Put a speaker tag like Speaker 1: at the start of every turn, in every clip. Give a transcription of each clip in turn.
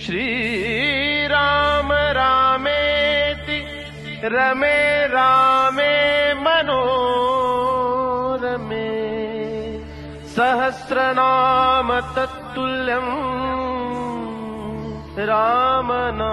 Speaker 1: श्रीराम रामेति रमे रामे मनो रमे। सहस्रनाम तत्तुल्यम्
Speaker 2: रामना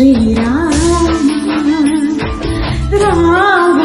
Speaker 2: श्रीराम राम